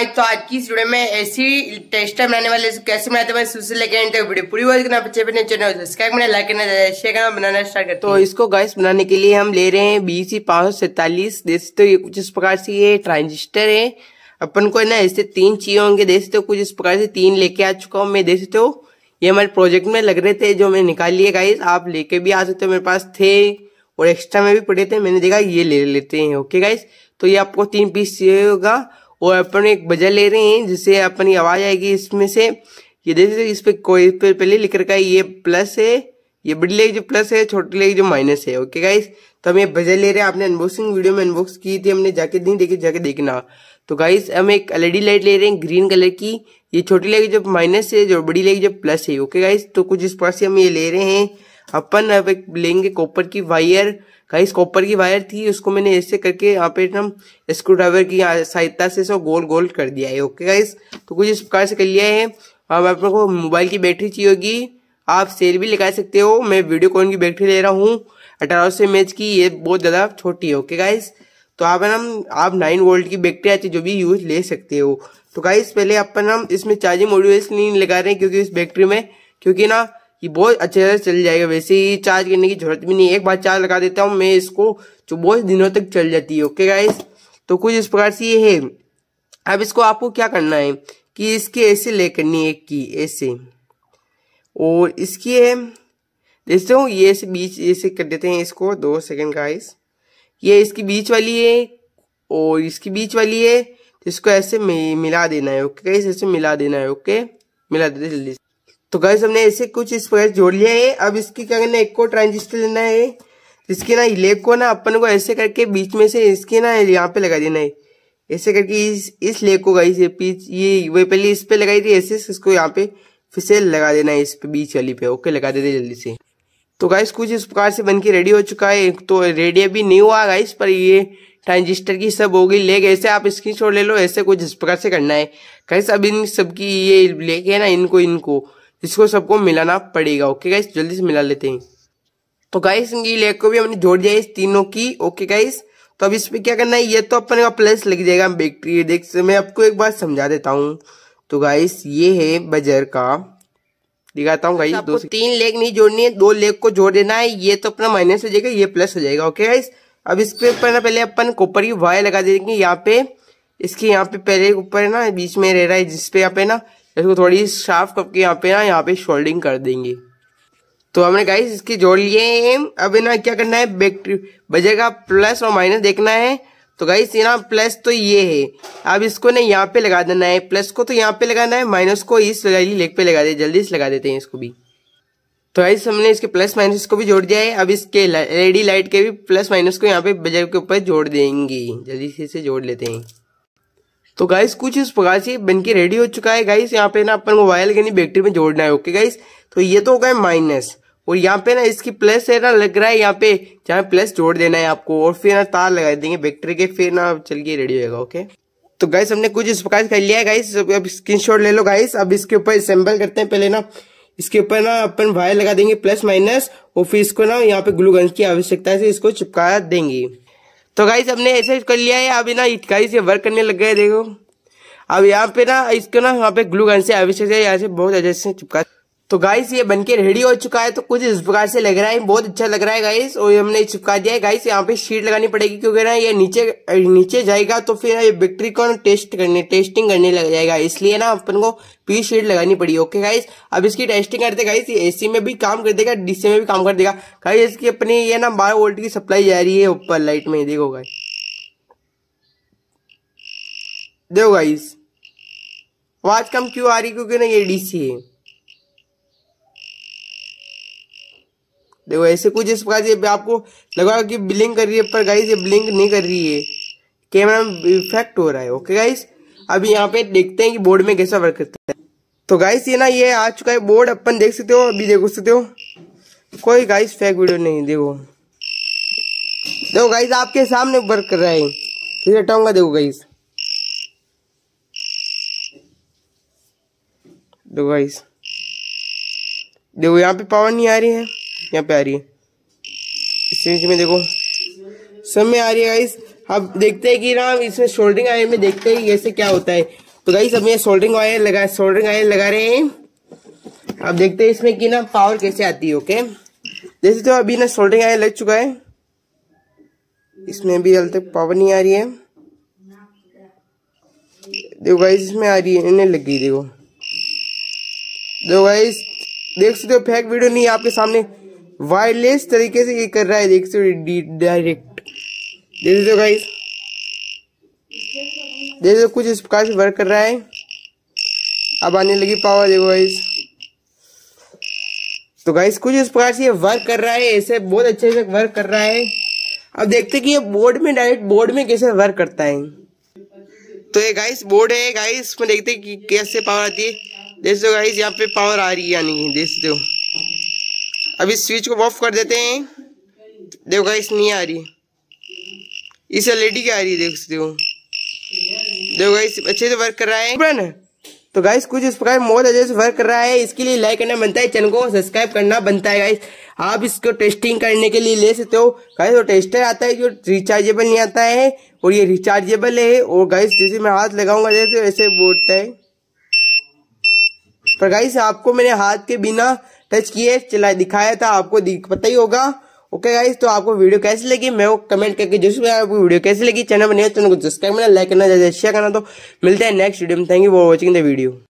Guys तो आज की इस वीडियो में ऐसी टेस्टर बनाने वाले कैसे बनाते हैं उससे लेके वीडियो पूरी वॉच करना बच्चे अपने चैनल सब्सक्राइब करना लाइक करना शेयर करना बनाना स्टार्ट करते तो इसको गाइस बनाने के लिए हम ले रहे हैं बी सी पाँच सौ सैतालीस देख तो ये कुछ इस प्रकार से ये ट्रांजिस्टर है। अपन को ना ऐसे तीन चाहिए होंगे देख सकते हो कुछ इस प्रकार से तीन लेके आ चुका हूँ मैं देख सकते हो ये हमारे प्रोजेक्ट में लग रहे थे जो मैं निकाल लिए गाइस आप लेके भी आ सकते हो मेरे पास थे और एक्स्ट्रा में भी पड़े थे मैंने देखा ये ले लेते हैं ओके गाइस तो ये आपको तीन पीस चाहिए होगा और अपन एक बजर ले रहे हैं, जिससे अपनी आवाज़ आएगी इसमें से। ये देखिए इस पे कोई पे पहले लिख रखा है ये प्लस है, ये बड़ी लेगी जो प्लस है, छोटी लेगी जो माइनस है ओके गाइस तो हम ये बजर ले रहे हैं, आपने अनबॉक्सिंग वीडियो में अनबॉक्स की थी, हमने जाके नहीं देखी, जाके देखना। तो गाइस हम एक एलईडी लाइट ले रहे हैं ग्रीन कलर की। ये छोटी लेगी जो माइनस है, जो बड़ी लेगी जो प्लस है ओके गाइस तो कुछ इस पास से हम ये ले रहे हैं। अपन अब एक लेंगे कॉपर की वायर गाइस कॉपर की वायर थी, उसको मैंने ऐसे करके यहाँ पे हम स्क्रू ड्राइवर की सहायता से सब गोल गोल कर दिया है। ओके गाइस तो कुछ इस प्रकार से कर लिया है। अब आप को मोबाइल की बैटरी चाहिए होगी। आप सेल भी लगा सकते हो। मैं वीडियो कॉन की बैटरी ले रहा हूँ? अठारह सौ एम की, ये बहुत ज़्यादा छोटी है। ओके गाइस तो आप ना, आप नाइन वोल्ट की बैटरी आती जो भी यूज़ ले सकते हो। तो गाइस पहले अपन हम इसमें चार्जिंग मॉड्यूल इसलिए लगा रहे हैं क्योंकि इस बैटरी में, क्योंकि ना ये बहुत अच्छे से चल जाएगा। वैसे ही चार्ज करने की ज़रूरत भी नहीं एक बार चार्ज लगा देता हूँ मैं इसको जो बहुत दिनों तक चल जाती है। ओके गाइस तो कुछ इस प्रकार से ये है। अब इसको आपको क्या करना है कि इसकी ऐसे ले करनी है की, ऐसे। और इसकी है, देखते हो, ये ऐसे बीच, ऐसे कर देते हैं इसको। दो सेकंड गाइस ये इसकी बीच वाली है और इसकी बीच वाली है। इसको ऐसे मिला देना है। ओके गाइस ऐसे मिला देना है। ओके मिला देते जल्दी तो गाइस हमने ऐसे कुछ इस प्रकार जोड़ लिया है। अब इसकी क्या करना है? एक को ट्रांजिस्टर लेना है। इसकी ना लेग को ना अपन को ऐसे करके बीच में से इसके ना यहाँ पे लगा देना है। ऐसे करके इस इस लेग को गाइस ये पीछ ये पहले इस पे लगाई थी, ऐसे इसको यहाँ पे फिर से लगा देना है इस पे, बीच वाली पे। ओके लगा देते जल्दी से। तो गाइस कुछ इस प्रकार से बनके रेडी हो चुका है। तो रेडी अभी नहीं हुआ गाइस पर ये ट्रांजिस्टर की सब हो गई लेग ऐसे आप स्क्रीन ले लो, ऐसे कुछ इस प्रकार से करना है। गाइस अब इन सबकी ये लेग है ना, इनको इनको। इसको सबको मिलाना पड़ेगा ओके गाइस जल्दी से मिला लेते हैं। तो गाइस इनकी लेग को भी हमने जोड़ दिया इस तीनों की ओके गाइस तो अब इस पे क्या करना है? ये तो अपने का प्लस लग जाएगा बैटरी देख मैं आपको एक बार समझा देता हूँ। तो गाइस ये है बजर का। दिखाता हूँ गाइस दो तीन लेग नहीं जोड़नी है दो लेग को जोड़ देना है ये तो अपना माइनस हो जाएगा ये प्लस हो जाएगा ओके गाइस अब इस पे ऊपर ना पहले अपन कोपर की वायर लगा देंगे यहाँ पे। इसके यहाँ पे पहले ऊपर है ना बीच में रह रहा है जिसपे यहाँ पे ना इसको थोड़ी साफ़ करके यहाँ पे ना, यहाँ पे शोल्डिंग कर देंगे। तो हमने गाइस इसकी जोड़ लिए हैं अब ना क्या करना है? बजेगा प्लस और माइनस देखना है। तो गाइस ये ना प्लस तो ये है। अब इसको ना यहाँ पे लगा देना है। प्लस को तो यहाँ पे लगाना है माइनस को इस लेग पे लगा दे, जल्दी से लगा देते हैं इसको भी। तो गाइस हमने इसके प्लस माइनस को भी जोड़ दिया है। अब इसके एलईडी लाइट के भी प्लस माइनस को यहाँ पे बजर के ऊपर जोड़ देंगे। जल्दी से इसे जोड़ लेते हैं। तो गाइस कुछ इस प्रकार से बन के रेडी हो चुका है गाइस यहाँ पे ना अपन को वायर लगनी बैटरी में जोड़ना है ओके गाइस तो ये तो हो गया माइनस और यहाँ पे ना इसकी प्लस है ना, लग रहा है यहाँ पे जहाँ प्लस जोड़ देना है आपको। और फिर ना तार लगा देंगे बैटरी के, फिर ना चल के रेडी होगा ओके तो गाइस हमने कुछ इस प्रकार कर लिया है गाइस अब स्क्रीन ले लो गाइस अब इसके ऊपर असेंबल करते हैं पहले ना। इसके ऊपर ना अपन वायर लगा देंगे प्लस माइनस और फिर इसको ना यहाँ पे ग्लू गन की आवश्यकता से इसको चिपका देंगे। तो गाइस हमने ऐसे कर लिया है, अभी ना गाइस ये वर्क करने लग गए देखो। अब यहाँ पे ना, इसको ना, यहाँ पे ग्लू गन से अभी से यहाँ से बहुत अच्छे से चिपका तो गाइस ये बनके रेडी हो चुका है तो कुछ इस प्रकार से लग रहा है, बहुत अच्छा लग रहा है गाइस और हमने चिपका दिया है। गाइस यहाँ पे शीट लगानी पड़ेगी, क्योंकि ना ये नीचे नीचे जाएगा तो फिर ये बैटरी को टेस्ट करने टेस्टिंग करने लग जाएगा। इसलिए ना अपन को पी शीट लगानी पड़ी ओके गाइस अब इसकी टेस्टिंग करते गाइस ये एसी में भी काम कर देगा डीसी में भी काम कर देगा। गाइस इसकी अपनी ये ना बारह वोल्ट की सप्लाई जा रही है ऊपर लाइट में, देखो गाइस देखो गाइस आवाज़ कम क्यों आ रही क्योंकि ना ये डीसी है। देखो, ऐसे कुछ इस प्रकार से आपको लगा कि ब्लिंक कर रही है, पर गाइस ये ब्लिंक नहीं कर रही है। कैमरा में इफ़ेक्ट हो रहा है ओके गाइस अभी यहाँ पे देखते हैं कि बोर्ड में कैसा वर्क करता है। तो गाइस ये ना, ये आ चुका है बोर्ड अपन देख सकते हो, अभी देख सकते हो। कोई गाइस फेक वीडियो नहीं, देखो। देखो गाइस आपके सामने वर्क कर रहा है। है, हटाऊँगा, देखो गाइस देखो गाइस देखो, यहाँ पे पावर नहीं आ रही है। यहाँ पे आ रही है इस में देखो। सब में आ रही है गाइस अब देखते हैं कि ना, इसमें शोल्डरिंग आए, में देखते हैं कैसे क्या होता है। तो गाइस अब ये सोल्डरिंग ऑयल लगा सोल्डरिंग ऑयल लगा रहे हैं। अब देखते हैं इसमें कि ना पावर कैसे आती है ओके जैसे तो अभी ना सोल्डरिंग ऑयल लग चुका है। इसमें अभी हाल तक पावर नहीं आ रही है। देखो गाइस इसमें आ रही है लग गई, देखो। देखो गाइस देख सकते हो फेक वीडियो नहीं आपके सामने। वायरलेस तरीके से ये कर रहा है, देख सकते डायरेक्ट देख हो गाइस देख सकते कुछ इस प्रकार से वर्क कर रहा है। अब आने लगी पावर देखो गाइस तो गाइस कुछ इस प्रकार से ये वर्क कर रहा है, ऐसे बहुत अच्छे से वर्क कर रहा है। अब देखते हैं कि ये बोर्ड में डायरेक्ट बोर्ड में कैसे वर्क करता है। तो ये गाइस बोर्ड है गाइस इसमें देखते कि कैसे पावर आती है। देख हो गाइस यहाँ पे पावर आ रही है, यानी देख हो। अब इस स्विच को ऑफ़ कर देते हैं। देखो गाइस नहीं आ रही। इस एलईडी की आ रही है, देख सकते हो। देखो गाइस अच्छे से वर्क कर रहा है। तो गाइस कुछ इस प्रकार बहुत अच्छे से वर्क कर रहा है। इसके लिए लाइक करना बनता है चैनल को सब्सक्राइब करना बनता है गाइस आप इसको टेस्टिंग करने के लिए ले सकते हो। गाइस वो टेस्टर आता है जो रिचार्जेबल नहीं आता है, और ये रिचार्जेबल है। और गाइस जैसे मैं हाथ लगाऊँगा, जैसे वैसे बोलता है। पर गाइस आपको मैंने हाथ के बिना टच किए, चला दिखाया था, आपको पता ही होगा। ओके गाइस तो आपको वीडियो कैसी लगी? मैं वो कमेंट करके जो आपको वीडियो कैसी लगी? चैनल बने चैनल को सब्सक्राइब करना लाइक करना शेयर करना। तो मिलते हैं नेक्स्ट वीडियो में। Thank you for watching the video